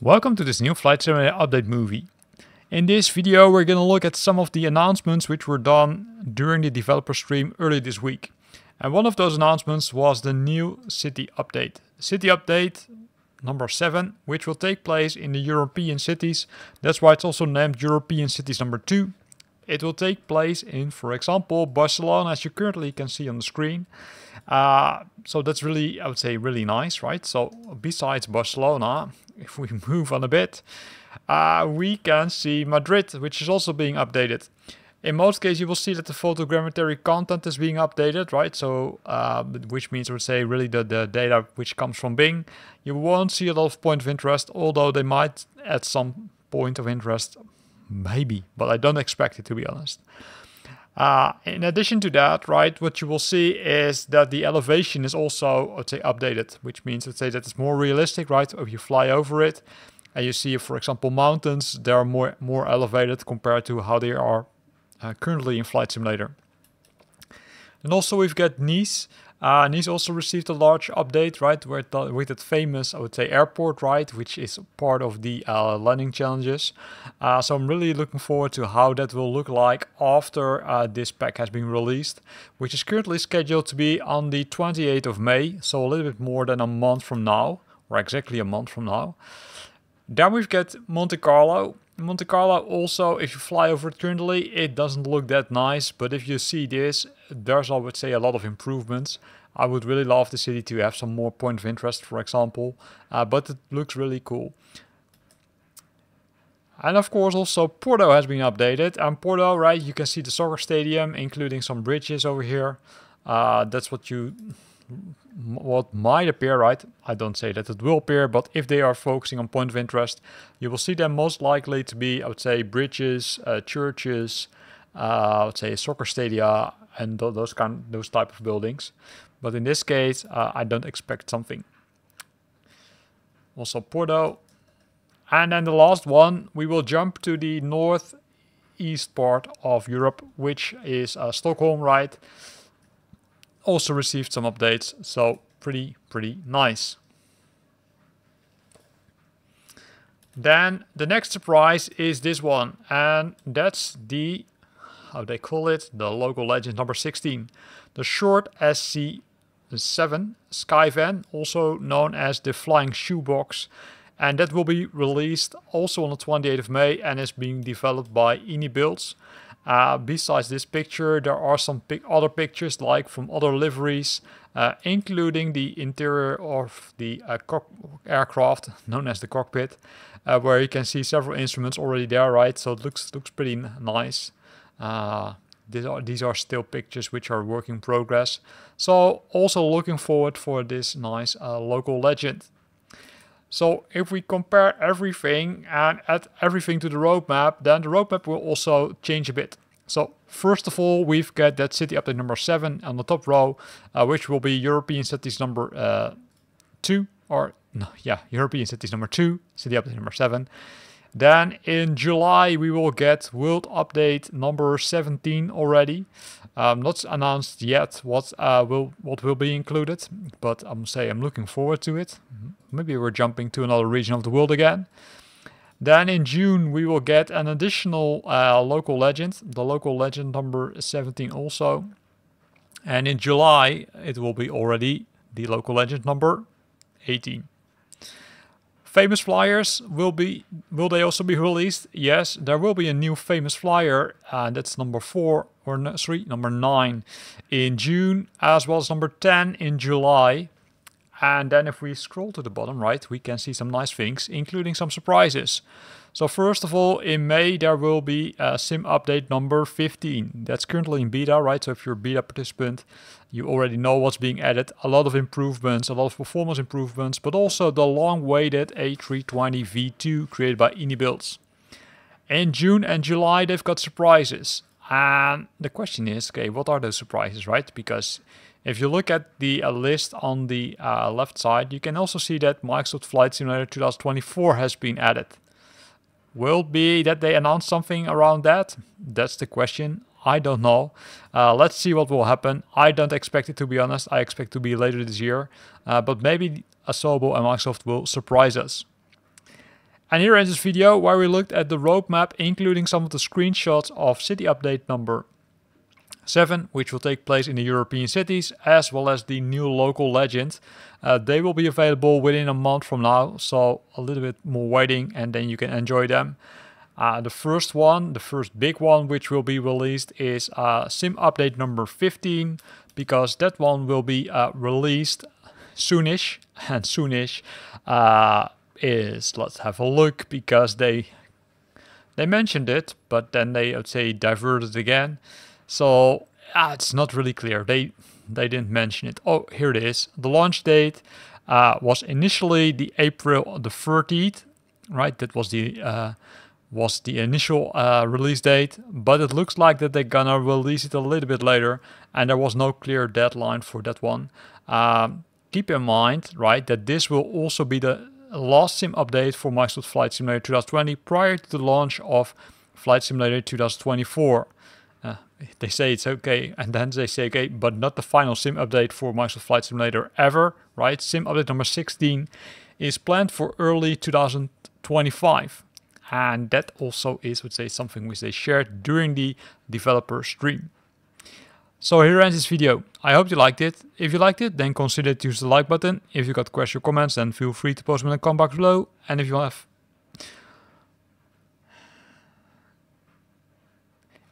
Welcome to this new Flight Simulator update movie. In this video we're gonna look at some of the announcements which were done during the developer stream early this week. And one of those announcements was the new city update. City update number 7, which will take place in the European cities. That's why it's also named European Cities number 2. It will take place in, for example, Barcelona, as you currently can see on the screen. Uh, so that's really, I would say, really nice, right? So besides Barcelona, if we move on a bit, uh, we can see Madrid, which is also being updated. In most cases, you will see that the photogrammetry content is being updated, right? So, uh, which means I would say really the, the data which comes from Bing. You won't see a lot of point of interest, although they might add some point of interest, maybe, but I don't expect it to be honest. Uh, in addition to that, right, what you will see is that the elevation is also, let's say, updated, which means, let's say, that it's more realistic, right? If you fly over it and you see, for example, mountains, they are more, more elevated compared to how they are uh, currently in Flight Simulator. And also we've got Nice, uh, and he's also received a large update, right, with, the, with that famous, I would say, airport, right, which is part of the uh, landing challenges. Uh, so I'm really looking forward to how that will look like after uh, this pack has been released, which is currently scheduled to be on the 28th of May, so a little bit more than a month from now, or exactly a month from now. Then we've got Monte Carlo, Monte Carlo also, if you fly over it currently, it doesn't look that nice. But if you see this, there's, I would say, a lot of improvements. I would really love the city to have some more point of interest, for example. Uh, but it looks really cool. And of course also Porto has been updated. And Porto, right, you can see the soccer stadium, including some bridges over here. Uh, that's what you what might appear, right? I don't say that it will appear, but if they are focusing on point of interest, you will see them most likely to be, I would say, bridges, uh, churches, uh, I would say soccer stadia, and th those kind, those type of buildings. But in this case, uh, I don't expect something. Also Porto. And then the last one, we will jump to the northeast part of Europe, which is uh, Stockholm, right? Also received some updates, so pretty, pretty nice. Then the next surprise is this one, and that's the, how they call it, the local legend number 16. The short SC7 Skyvan, also known as the Flying Shoebox, and that will be released also on the 28th of May and is being developed by Builds. Uh, besides this picture, there are some pic other pictures like from other liveries, uh, including the interior of the uh, aircraft known as the cockpit, uh, where you can see several instruments already there, right? So it looks looks pretty nice. Uh, these are these are still pictures which are work in progress. So also looking forward for this nice uh, local legend. So if we compare everything and add everything to the roadmap, then the roadmap will also change a bit. So first of all, we've got that city update number 7 on the top row, uh, which will be European cities number uh, 2, or no, yeah, European cities number 2, city update number 7. Then in July, we will get world update number 17 already. Um, not announced yet what uh, will what will be included, but I'm say I'm looking forward to it. Maybe we're jumping to another region of the world again. Then in June we will get an additional uh, local legend, the local legend number 17 also. And in July it will be already the local legend number 18. Famous flyers will be will they also be released? Yes, there will be a new famous flyer, and that's number four or three, number nine in June, as well as number ten in July. And then if we scroll to the bottom right, we can see some nice things, including some surprises. So first of all, in May, there will be a sim update number 15. That's currently in beta, right? So if you're a beta participant, you already know what's being added. A lot of improvements, a lot of performance improvements, but also the long-awaited A320 V2 created by Inibuilds. In June and July, they've got surprises. And the question is, okay, what are those surprises, right? Because if you look at the uh, list on the uh, left side, you can also see that Microsoft Flight Simulator 2024 has been added. Will be that they announce something around that? That's the question. I don't know. Uh, let's see what will happen. I don't expect it to be honest. I expect to be later this year. Uh, but maybe Asobo and Microsoft will surprise us. And here ends this video where we looked at the roadmap including some of the screenshots of city update number 7 which will take place in the European cities as well as the new local legend. Uh, they will be available within a month from now so a little bit more waiting and then you can enjoy them. Uh, the first one, the first big one which will be released is uh, sim update number 15 because that one will be uh, released soonish and soonish uh, is let's have a look because they they mentioned it but then they I'd say diverted again. So ah, it's not really clear. They they didn't mention it. Oh here it is. The launch date uh, was initially the April the 30th right? That was the uh, was the initial uh, release date but it looks like that they're gonna release it a little bit later and there was no clear deadline for that one. Um, keep in mind, right, that this will also be the last sim update for Microsoft Flight Simulator 2020 prior to the launch of Flight Simulator 2024. Uh, they say it's okay, and then they say okay, but not the final sim update for Microsoft Flight Simulator ever, right? Sim update number 16 is planned for early 2025. And that also is, would say, something which they shared during the developer stream. So here ends this video. I hope you liked it. If you liked it, then consider to use the like button. If you got questions or comments, then feel free to post them in the comment box below. And if you have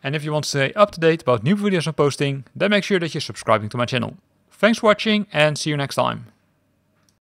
And if you want to stay up to date about new videos I'm posting, then make sure that you're subscribing to my channel. Thanks for watching and see you next time.